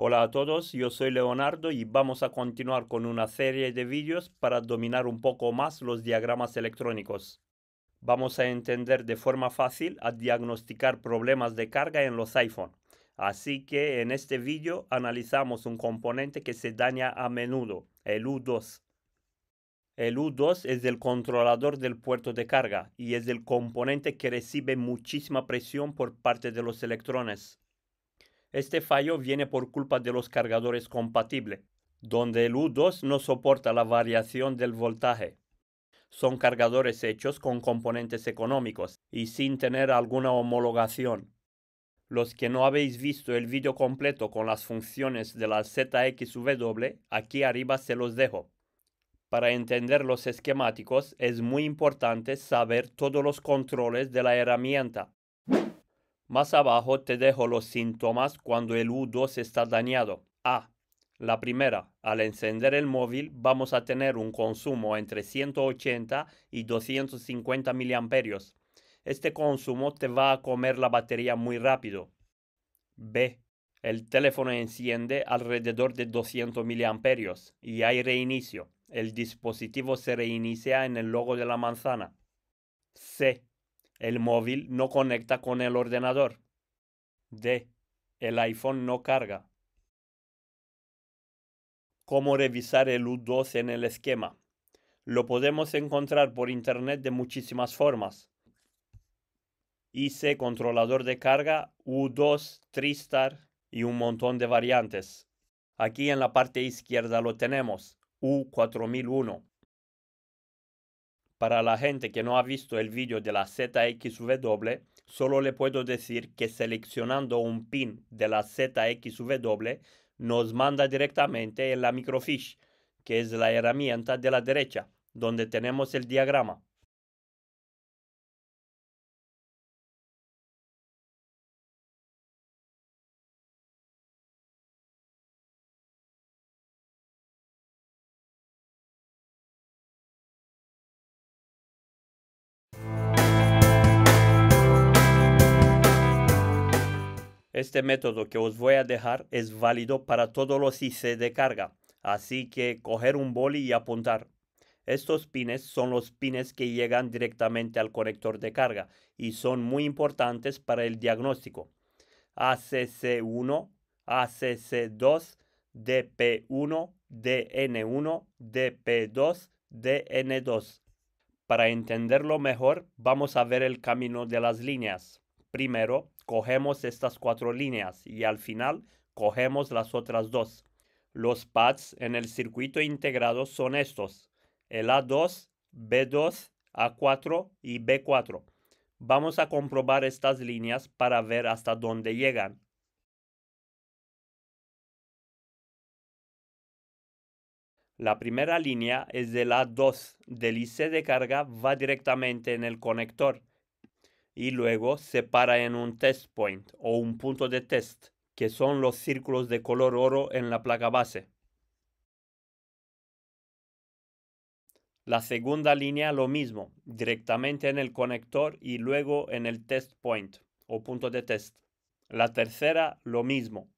Hola a todos, yo soy Leonardo y vamos a continuar con una serie de vídeos para dominar un poco más los diagramas electrónicos. Vamos a entender de forma fácil a diagnosticar problemas de carga en los iPhone. Así que en este vídeo analizamos un componente que se daña a menudo, el U2. El U2 es el controlador del puerto de carga y es el componente que recibe muchísima presión por parte de los electrones. Este fallo viene por culpa de los cargadores compatibles, donde el U2 no soporta la variación del voltaje. Son cargadores hechos con componentes económicos y sin tener alguna homologación. Los que no habéis visto el vídeo completo con las funciones de la ZXW, aquí arriba se los dejo. Para entender los esquemáticos es muy importante saber todos los controles de la herramienta más abajo te dejo los síntomas cuando el U2 está dañado. A. La primera, al encender el móvil vamos a tener un consumo entre 180 y 250 mAh. Este consumo te va a comer la batería muy rápido. B. El teléfono enciende alrededor de 200 mAh y hay reinicio. El dispositivo se reinicia en el logo de la manzana. C. El móvil no conecta con el ordenador. D. El iPhone no carga. ¿Cómo revisar el U2 en el esquema? Lo podemos encontrar por internet de muchísimas formas. IC controlador de carga, U2, Tristar y un montón de variantes. Aquí en la parte izquierda lo tenemos, U4001. Para la gente que no ha visto el vídeo de la ZXW, solo le puedo decir que seleccionando un pin de la ZXW nos manda directamente en la microfiche, que es la herramienta de la derecha, donde tenemos el diagrama. Este método que os voy a dejar es válido para todos los IC de carga, así que coger un boli y apuntar. Estos pines son los pines que llegan directamente al conector de carga y son muy importantes para el diagnóstico. ACC1, ACC2, DP1, DN1, DP2, DN2. Para entenderlo mejor, vamos a ver el camino de las líneas. Primero, cogemos estas cuatro líneas y al final cogemos las otras dos. Los pads en el circuito integrado son estos, el A2, B2, A4 y B4. Vamos a comprobar estas líneas para ver hasta dónde llegan. La primera línea es del A2 del IC de carga va directamente en el conector y luego se para en un test point o un punto de test, que son los círculos de color oro en la placa base. La segunda línea lo mismo, directamente en el conector y luego en el test point o punto de test. La tercera lo mismo.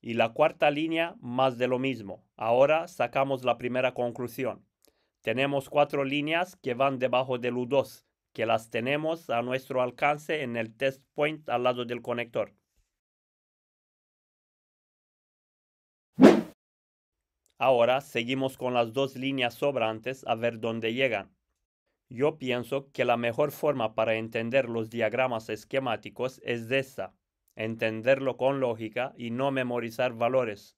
Y la cuarta línea más de lo mismo. Ahora sacamos la primera conclusión. Tenemos cuatro líneas que van debajo del U2 que las tenemos a nuestro alcance en el test point al lado del conector. Ahora seguimos con las dos líneas sobrantes a ver dónde llegan. Yo pienso que la mejor forma para entender los diagramas esquemáticos es esta, entenderlo con lógica y no memorizar valores.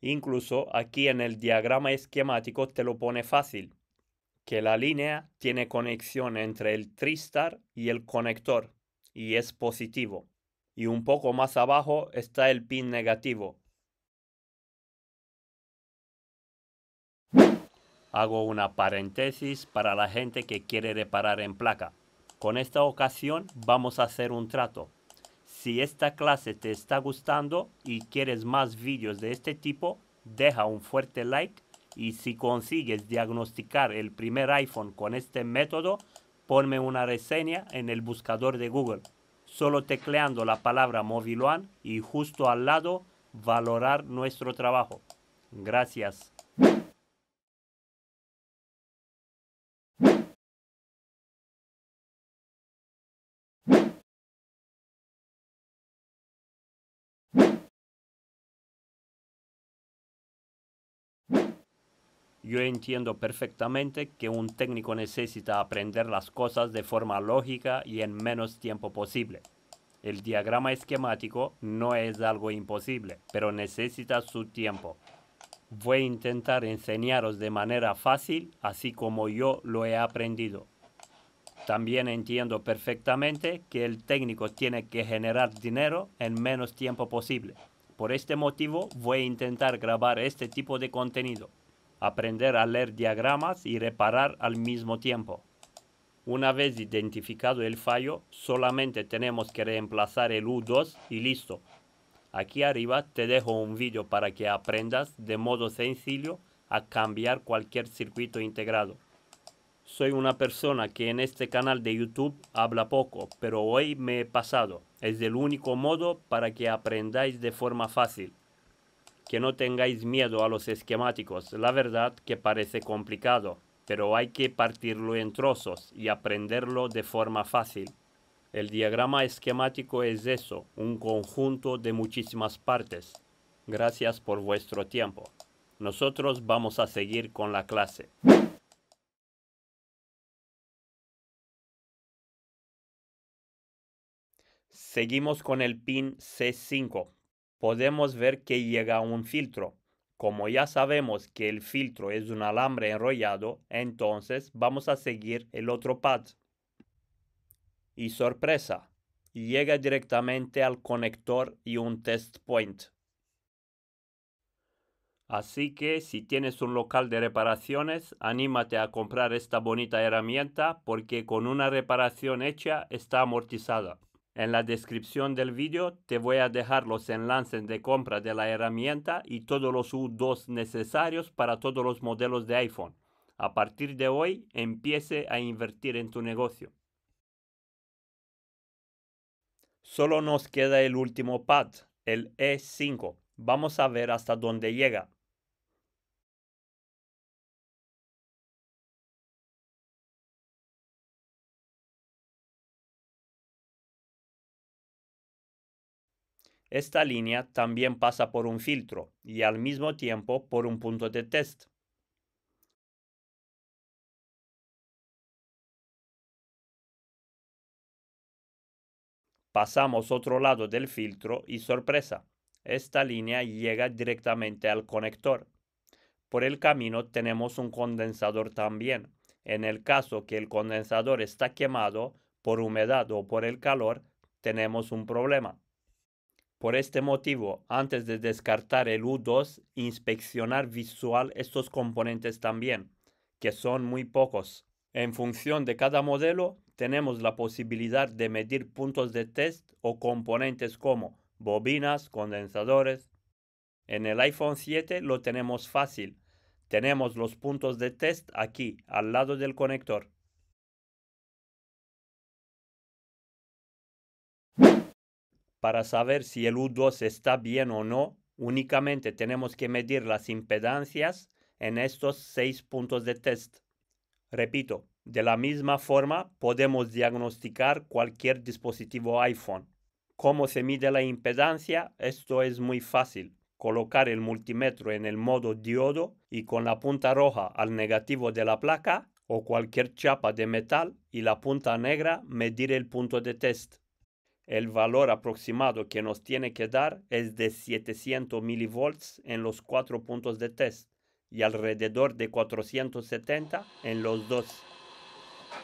Incluso aquí en el diagrama esquemático te lo pone fácil que la línea tiene conexión entre el Tristar y el conector y es positivo. Y un poco más abajo está el pin negativo. Hago una paréntesis para la gente que quiere reparar en placa. Con esta ocasión vamos a hacer un trato. Si esta clase te está gustando y quieres más vídeos de este tipo, deja un fuerte like y si consigues diagnosticar el primer iPhone con este método, ponme una reseña en el buscador de Google. solo tecleando la palabra Moviluan y justo al lado valorar nuestro trabajo. Gracias. Yo entiendo perfectamente que un técnico necesita aprender las cosas de forma lógica y en menos tiempo posible. El diagrama esquemático no es algo imposible, pero necesita su tiempo. Voy a intentar enseñaros de manera fácil, así como yo lo he aprendido. También entiendo perfectamente que el técnico tiene que generar dinero en menos tiempo posible. Por este motivo voy a intentar grabar este tipo de contenido aprender a leer diagramas y reparar al mismo tiempo. Una vez identificado el fallo, solamente tenemos que reemplazar el U2 y listo. Aquí arriba te dejo un vídeo para que aprendas de modo sencillo a cambiar cualquier circuito integrado. Soy una persona que en este canal de YouTube habla poco, pero hoy me he pasado. Es el único modo para que aprendáis de forma fácil que no tengáis miedo a los esquemáticos. La verdad que parece complicado, pero hay que partirlo en trozos y aprenderlo de forma fácil. El diagrama esquemático es eso, un conjunto de muchísimas partes. Gracias por vuestro tiempo. Nosotros vamos a seguir con la clase. Seguimos con el pin C5 podemos ver que llega un filtro. Como ya sabemos que el filtro es un alambre enrollado, entonces vamos a seguir el otro pad. Y sorpresa, llega directamente al conector y un test point. Así que si tienes un local de reparaciones, anímate a comprar esta bonita herramienta porque con una reparación hecha está amortizada. En la descripción del vídeo te voy a dejar los enlaces de compra de la herramienta y todos los U2 necesarios para todos los modelos de iPhone. A partir de hoy, empiece a invertir en tu negocio. Solo nos queda el último pad, el E5. Vamos a ver hasta dónde llega. Esta línea también pasa por un filtro y al mismo tiempo por un punto de test. Pasamos otro lado del filtro y sorpresa, esta línea llega directamente al conector. Por el camino tenemos un condensador también. En el caso que el condensador está quemado por humedad o por el calor, tenemos un problema. Por este motivo, antes de descartar el U2, inspeccionar visual estos componentes también, que son muy pocos. En función de cada modelo, tenemos la posibilidad de medir puntos de test o componentes como bobinas, condensadores. En el iPhone 7 lo tenemos fácil. Tenemos los puntos de test aquí, al lado del conector. Para saber si el U2 está bien o no, únicamente tenemos que medir las impedancias en estos seis puntos de test. Repito, de la misma forma podemos diagnosticar cualquier dispositivo iPhone. ¿Cómo se mide la impedancia? Esto es muy fácil. Colocar el multímetro en el modo diodo y con la punta roja al negativo de la placa o cualquier chapa de metal y la punta negra medir el punto de test. El valor aproximado que nos tiene que dar es de 700 milivolts en los cuatro puntos de test y alrededor de 470 en los dos.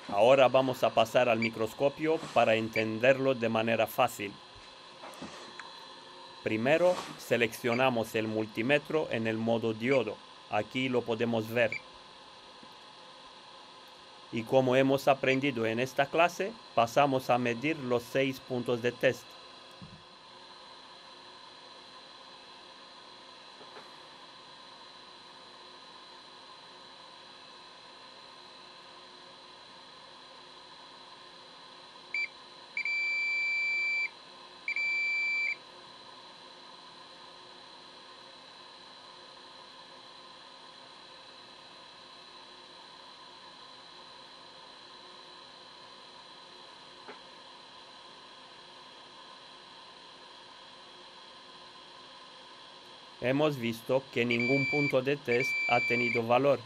Ahora vamos a pasar al microscopio para entenderlo de manera fácil. Primero seleccionamos el multímetro en el modo diodo. Aquí lo podemos ver. Y como hemos aprendido en esta clase, pasamos a medir los seis puntos de test. Hemos visto que ningún punto de test ha tenido valor.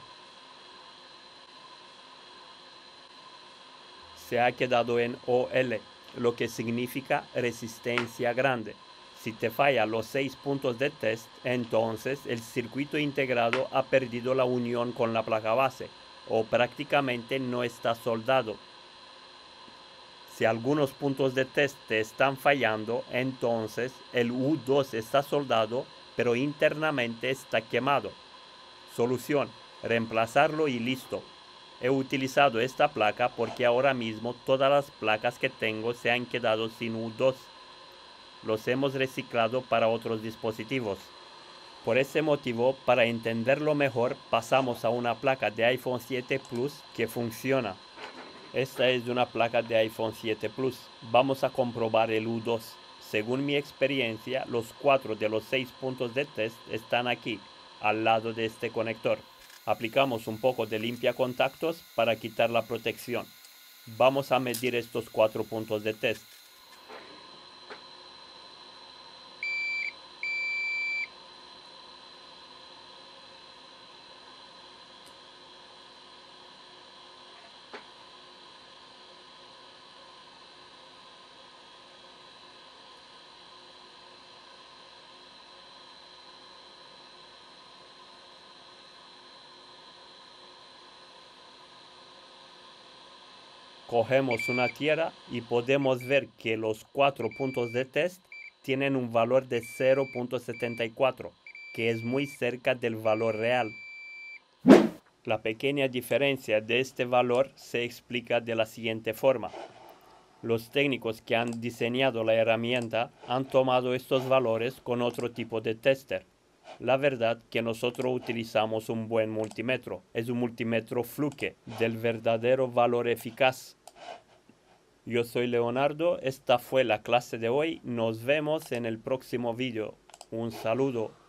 Se ha quedado en OL, lo que significa resistencia grande. Si te falla los seis puntos de test, entonces el circuito integrado ha perdido la unión con la placa base o prácticamente no está soldado. Si algunos puntos de test te están fallando, entonces el U2 está soldado, pero internamente está quemado. Solución, reemplazarlo y listo. He utilizado esta placa porque ahora mismo todas las placas que tengo se han quedado sin U2. Los hemos reciclado para otros dispositivos. Por ese motivo, para entenderlo mejor, pasamos a una placa de iPhone 7 Plus que funciona. Esta es una placa de iPhone 7 Plus. Vamos a comprobar el U2. Según mi experiencia, los cuatro de los seis puntos de test están aquí, al lado de este conector. Aplicamos un poco de limpia contactos para quitar la protección. Vamos a medir estos cuatro puntos de test. Cogemos una tierra y podemos ver que los cuatro puntos de test tienen un valor de 0.74, que es muy cerca del valor real. La pequeña diferencia de este valor se explica de la siguiente forma. Los técnicos que han diseñado la herramienta han tomado estos valores con otro tipo de tester. La verdad que nosotros utilizamos un buen multímetro. Es un multímetro Fluke del verdadero valor eficaz yo soy Leonardo, esta fue la clase de hoy, nos vemos en el próximo vídeo. Un saludo.